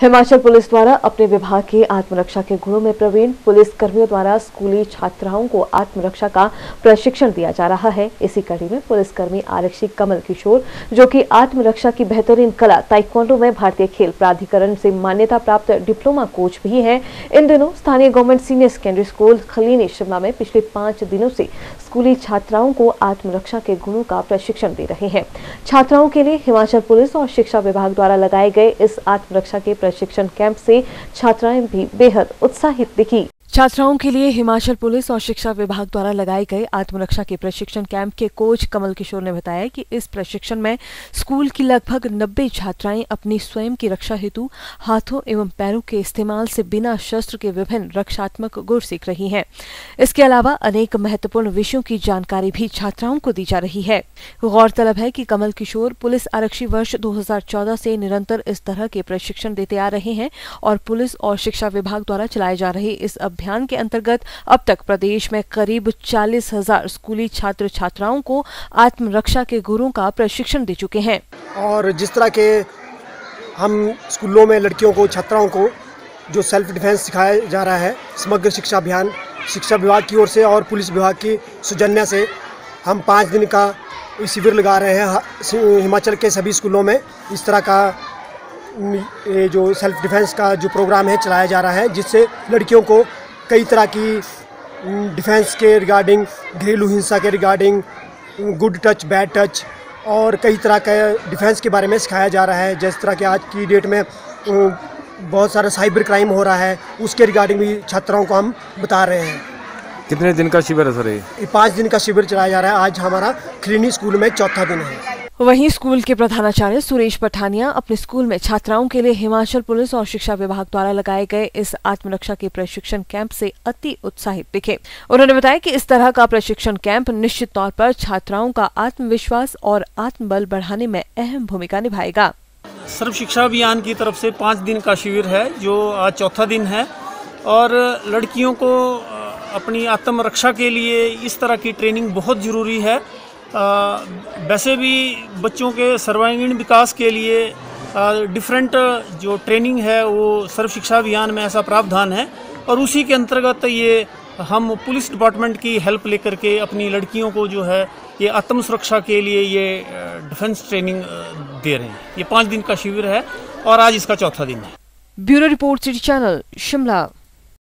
Himachal police द्वारा अपने विभाग के आत्मरक्षा के गुणों में प्रवीण पुलिस कर्मियों द्वारा स्कूली छात्राओं को आत्मरक्षा का प्रशिक्षण दिया जा रहा है। इसी कड़ी में पुलिसकर्मी आरक्षी कमल किशोर, जो कि आत्मरक्षा की बेहतरीन कला ताइक्वांडो में भारतीय खेल प्राधिकरण से मान्यता प्राप्त डिप्लोमा कोच भी है। इन दिनों स्थानीय government senior secondary school Khalini Shimla में पिछले पाँच दिनों से स्कूली छात्राओं को आत्मरक्षा के गुणों का प्रशिक्षण दे रहे हैं। छात्राओं के लिए हिमाचल पुलिस और शिक्षा विभाग द्वारा लगाए गए इस आत्मरक्षा के प्रशिक्षण कैंप से छात्राएँ भी बेहद उत्साहित दिखी। छात्राओं के लिए हिमाचल पुलिस और शिक्षा विभाग द्वारा लगाए गए आत्मरक्षा के प्रशिक्षण कैंप के कोच कमल किशोर ने बताया कि इस प्रशिक्षण में स्कूल की लगभग 90 छात्राएँ अपनी स्वयं की रक्षा हेतु हाथों एवं पैरों के इस्तेमाल से बिना शस्त्र के विभिन्न रक्षात्मक गुण सीख रही हैं। इसके अलावा अनेक महत्वपूर्ण विषयों की जानकारी भी छात्राओं को दी जा रही है। गौरतलब है की कमल किशोर पुलिस आरक्षी वर्ष दो से निरंतर इस तरह के प्रशिक्षण देते आ रहे हैं और पुलिस और शिक्षा विभाग द्वारा चलाए जा रहे इस अभियान के अंतर्गत अब तक प्रदेश में करीब चालीस हज़ार स्कूली छात्र छात्राओं को आत्मरक्षा के गुरुओं का प्रशिक्षण दे चुके हैं। और जिस तरह के हम स्कूलों में लड़कियों को, छात्राओं को जो सेल्फ डिफेंस सिखाया जा रहा है, समग्र शिक्षा अभियान, शिक्षा विभाग की ओर से और पुलिस विभाग की सौजन्य से हम पाँच दिन का शिविर लगा रहे हैं हिमाचल के सभी स्कूलों में। इस तरह का जो सेल्फ डिफेंस का जो प्रोग्राम है, चलाया जा रहा है, जिससे लड़कियों को कई तरह की डिफेंस के रिगार्डिंग घरेलू हिंसा के regarding good touch bad touch और कई तरह के डिफेंस के बारे में सिखाया जा रहा है। जिस तरह के आज की डेट में बहुत सारा साइबर क्राइम हो रहा है उसके रिगार्डिंग भी छात्राओं को हम बता रहे हैं। कितने दिन का शिविर है सर ये? पाँच दिन का शिविर चलाया जा रहा है। आज हमारा क्लिनी स्कूल में चौथा दिन है। वहीं स्कूल के प्रधानाचार्य सुरेश पठानिया अपने स्कूल में छात्राओं के लिए हिमाचल पुलिस और शिक्षा विभाग द्वारा लगाए गए इस आत्मरक्षा के प्रशिक्षण कैंप से अति उत्साहित दिखे। उन्होंने बताया कि इस तरह का प्रशिक्षण कैंप निश्चित तौर पर छात्राओं का आत्मविश्वास और आत्मबल बढ़ाने में अहम भूमिका निभाएगा। सर्व शिक्षा अभियान की तरफ़ से पाँच दिन का शिविर है, जो आज चौथा दिन है। और लड़कियों को अपनी आत्मरक्षा के लिए इस तरह की ट्रेनिंग बहुत ज़रूरी है। वैसे भी बच्चों के सर्वांगीण विकास के लिए डिफरेंट जो ट्रेनिंग है, वो सर्व शिक्षा अभियान में ऐसा प्रावधान है। और उसी के अंतर्गत ये हम पुलिस डिपार्टमेंट की हेल्प लेकर के अपनी लड़कियों को जो है, ये आत्म सुरक्षा के लिए ये डिफेंस ट्रेनिंग दे रहे हैं। ये पाँच दिन का शिविर है और आज इसका चौथा दिन है। Bureau report city channel, Shimla.